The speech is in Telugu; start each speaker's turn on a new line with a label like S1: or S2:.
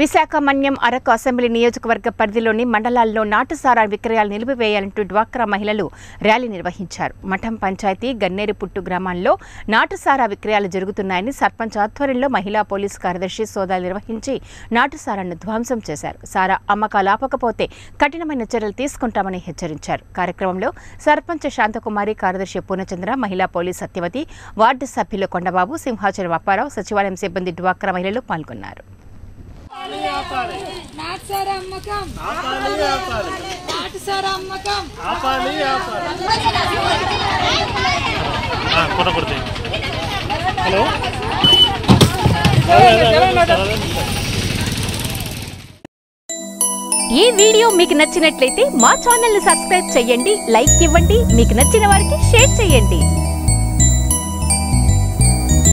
S1: విశాఖ మన్యం అరకు అసెంబ్లీ నియోజకవర్గ పరిధిలోని మండలాల్లో నాటుసారా విక్రయాలు నిలిపివేయాలంటూ డ్వాక్రా మహిళలు ర్యాలీ నిర్వహించారు. మఠం పంచాయతీ గన్నేరుపుట్టు గ్రామాల్లో నాటుసారా విక్రయాలు జరుగుతున్నాయని సర్పంచ్ ఆధ్వర్యంలో మహిళా పోలీస్ కార్యదర్శి సోదాలు నిర్వహించి నాటుసారాను ధ్వంసం చేశారు. సారా అమ్మకాలు ఆపకపోతే కఠినమైన చర్యలు తీసుకుంటామని హెచ్చరించారు. కార్యక్రమంలో సర్పంచ్ శాంతకుమారి కార్యదర్శి పూర్ణచంద్ర మహిళా పోలీస్ సత్యవతి వార్డు సభ్యులు కొండబాబు సింహాచలం అప్పారావు సచివాలయం సిబ్బంది డ్వాక్రా మహిళలు పాల్గొన్నారు.
S2: నాటుసారా అమ్మకం నాటుసారా అమ్మకం
S3: కొట్ట కొడితే. హలో?
S1: ఈ వీడియో మీకు నచ్చినట్లయితే మా ఛానల్ని సబ్స్క్రైబ్ చేయండి లైక్ ఇవ్వండి మీకు నచ్చిన వారికి షేర్ చేయండి.